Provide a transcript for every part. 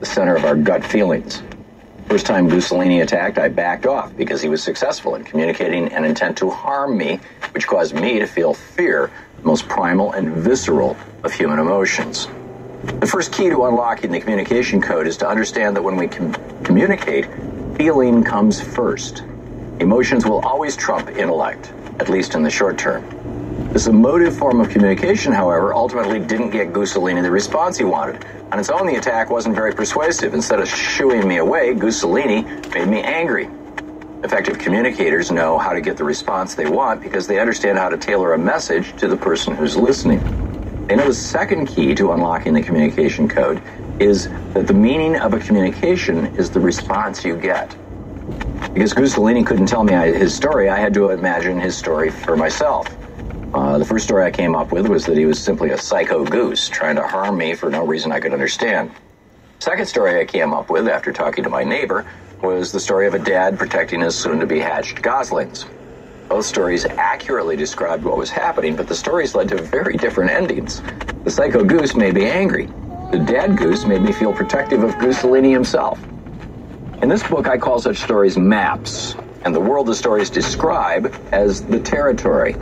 the center of our gut feelings. First time Mussolini attacked, I backed off because he was successful in communicating an intent to harm me, which caused me to feel fear, the most primal and visceral of human emotions. The first key to unlocking the communication code is to understand that when we com- communicate, feeling comes first. Emotions will always trump intellect, at least in the short term. This emotive form of communication, however, ultimately didn't get Mussolini the response he wanted. On its own, the attack wasn't very persuasive. Instead of shooing me away, Mussolini made me angry. Effective communicators know how to get the response they want because they understand how to tailor a message to the person who's listening. They know the second key to unlocking the communication code is that the meaning of a communication is the response you get. Because Mussolini couldn't tell me his story, I had to imagine his story for myself. Uh, the first story I came up with was that he was simply a psycho goose trying to harm me for no reason I could understand. Second story I came up with after talking to my neighbor was the story of a dad protecting his soon to be hatched goslings. Both stories accurately described what was happening, but the stories led to very different endings. The psycho goose made me angry. The dad goose made me feel protective of Mussolini himself. In this book, I call such stories maps, and the world the stories describe as the territory.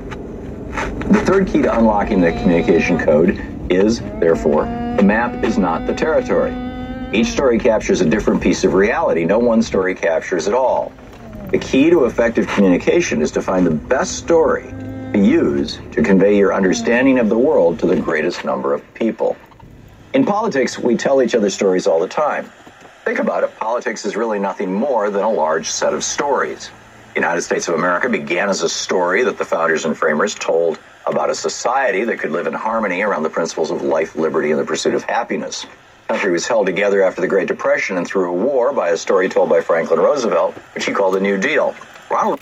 The third key to unlocking the communication code is, therefore, the map is not the territory. Each story captures a different piece of reality. No one story captures it all. The key to effective communication is to find the best story to use to convey your understanding of the world to the greatest number of people. In politics, we tell each other stories all the time. Think about it, politics is really nothing more than a large set of stories. United States of America began as a story that the founders and framers told about a society that could live in harmony around the principles of life, liberty, and the pursuit of happiness. The country was held together after the Great Depression and through a war by a story told by Franklin Roosevelt, which he called the New Deal. Ronald